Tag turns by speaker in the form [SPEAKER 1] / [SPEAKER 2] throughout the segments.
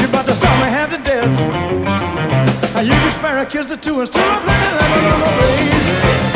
[SPEAKER 1] You're about to starve me half to death. You can spare a kiss or two and still a pretty level on the baby.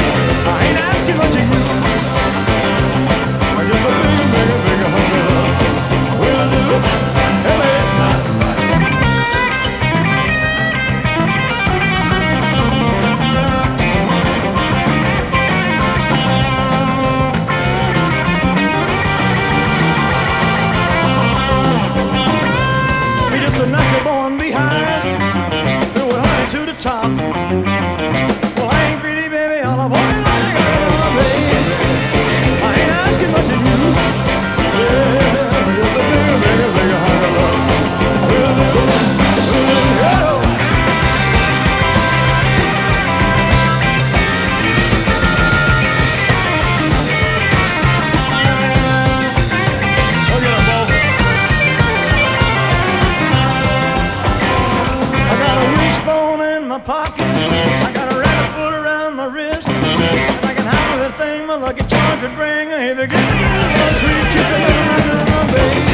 [SPEAKER 1] my pocket. I got a rabbit foot around my wrist. And I can handle that thing my lucky charm could bring. If you give me a sweet kiss, I know, baby.